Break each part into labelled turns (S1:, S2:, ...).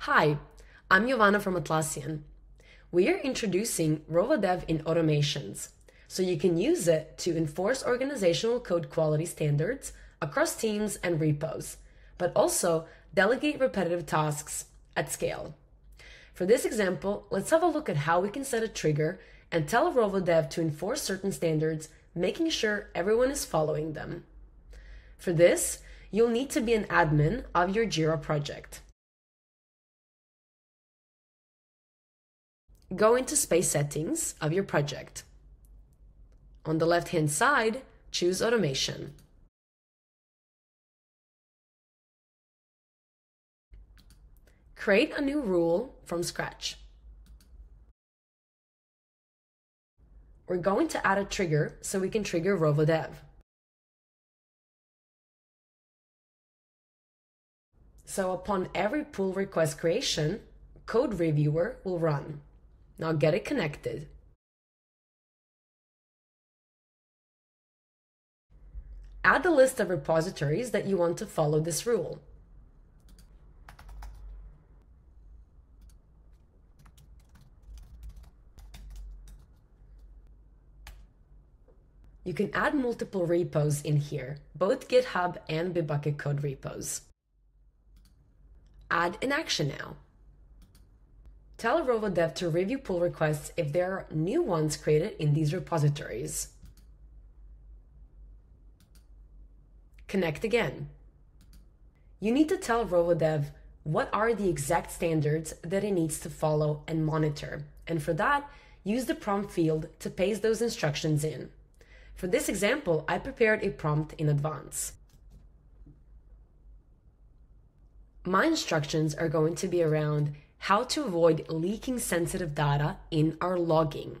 S1: Hi, I'm Giovanna from Atlassian. We are introducing RovoDev in automations, so you can use it to enforce organizational code quality standards across teams and repos, but also delegate repetitive tasks at scale. For this example, let's have a look at how we can set a trigger and tell RovoDev to enforce certain standards, making sure everyone is following them. For this, you'll need to be an admin of your Jira project. Go into space settings of your project. On the left hand side, choose automation. Create a new rule from scratch. We're going to add a trigger so we can trigger RovoDev. So upon every pull request creation, Code Reviewer will run. Now get it connected. Add the list of repositories that you want to follow this rule. You can add multiple repos in here, both GitHub and Bitbucket code repos. Add an action now. Tell RovoDev to review pull requests if there are new ones created in these repositories. Connect again. You need to tell RovoDev what are the exact standards that it needs to follow and monitor. And for that, use the prompt field to paste those instructions in. For this example, I prepared a prompt in advance. My instructions are going to be around how to avoid leaking sensitive data in our logging.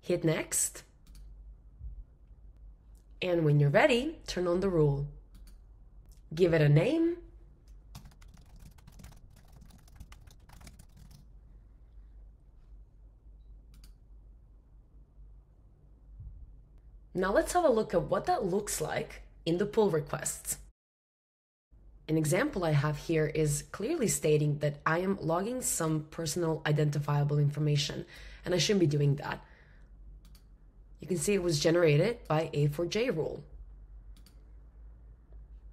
S1: Hit next. And when you're ready, turn on the rule. Give it a name Now let's have a look at what that looks like in the pull requests. An example I have here is clearly stating that I am logging some personal identifiable information and I shouldn't be doing that. You can see it was generated by A4J rule.